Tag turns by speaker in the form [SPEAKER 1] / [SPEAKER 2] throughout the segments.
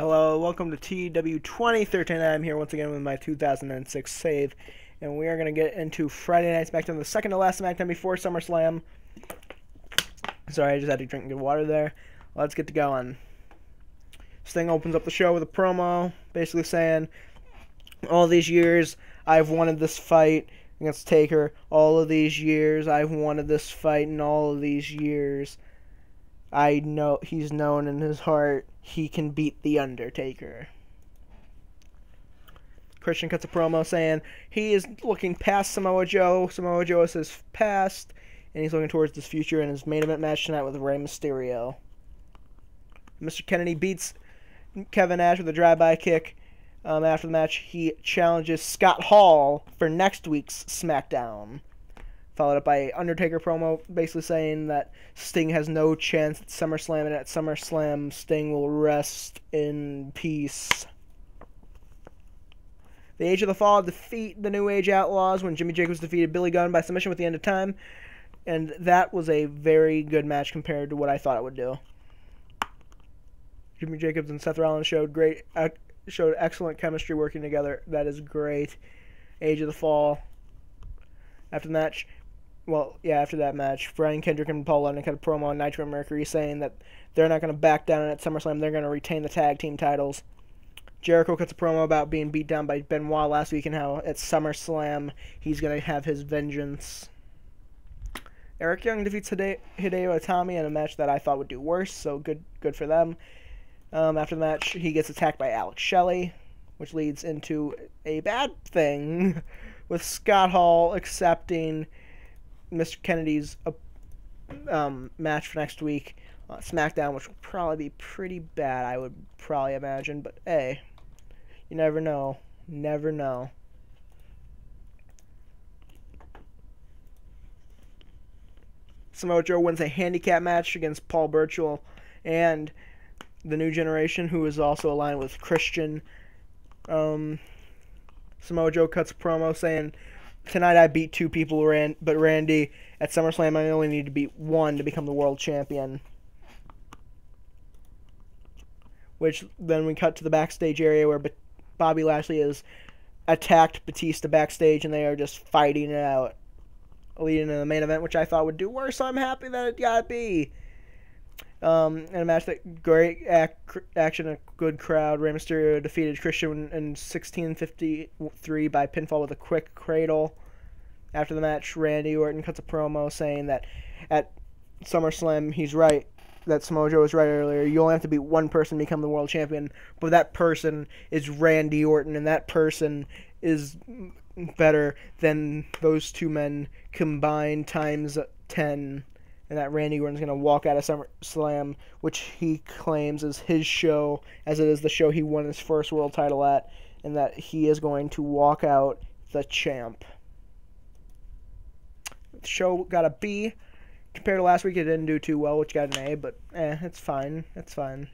[SPEAKER 1] Hello, welcome to TW2013. I'm here once again with my 2006 save, and we are going to get into Friday Night SmackDown, the second to last SmackDown before SummerSlam. Sorry, I just had to drink good water there. Let's get to going. Sting opens up the show with a promo, basically saying, All these years, I've wanted this fight against Taker. All of these years, I've wanted this fight, and all of these years, I know he's known in his heart he can beat The Undertaker. Christian cuts a promo saying he is looking past Samoa Joe. Samoa Joe is his past, and he's looking towards his future in his main event match tonight with Rey Mysterio. Mr. Kennedy beats Kevin Nash with a drive-by kick. Um, after the match, he challenges Scott Hall for next week's SmackDown followed up by Undertaker promo basically saying that Sting has no chance at SummerSlam, and at SummerSlam, Sting will rest in peace. The Age of the Fall defeat the New Age Outlaws when Jimmy Jacobs defeated Billy Gunn by submission with the end of time, and that was a very good match compared to what I thought it would do. Jimmy Jacobs and Seth Rollins showed great, showed excellent chemistry working together. That is great. Age of the Fall. After the match, well, yeah, after that match, Brian Kendrick and Paul London cut a promo on Nitro Mercury saying that they're not going to back down at SummerSlam. They're going to retain the tag team titles. Jericho cuts a promo about being beat down by Benoit last week and how at SummerSlam he's going to have his vengeance. Eric Young defeats Hideo Itami in a match that I thought would do worse, so good good for them. Um, after the match, he gets attacked by Alex Shelley, which leads into a bad thing with Scott Hall accepting Mr. Kennedy's uh, um, match for next week, uh, SmackDown, which will probably be pretty bad, I would probably imagine. But hey, you never know. Never know. Samoa Joe wins a handicap match against Paul Burchill and the new generation, who is also aligned with Christian. Um, Samoa Joe cuts a promo saying tonight I beat two people, but Randy at SummerSlam I only need to beat one to become the world champion. Which then we cut to the backstage area where Bobby Lashley has attacked Batista backstage and they are just fighting it out, leading to the main event, which I thought would do worse. So I'm happy that it got be. Um, in a match that great action, a good crowd. Rey Mysterio defeated Christian in 1653 by pinfall with a quick cradle. After the match, Randy Orton cuts a promo saying that at SummerSlam he's right that Samoa Joe was right earlier. You only have to beat one person to become the world champion, but that person is Randy Orton, and that person is better than those two men combined times ten and that Randy Orton's going to walk out of SummerSlam, which he claims is his show, as it is the show he won his first world title at, and that he is going to walk out the champ. The show got a B. Compared to last week, it didn't do too well, which got an A, but eh, it's fine. It's fine.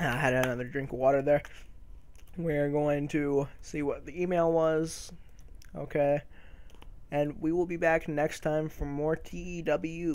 [SPEAKER 1] I had another drink of water there. We're going to see what the email was. Okay. And we will be back next time for more TEW.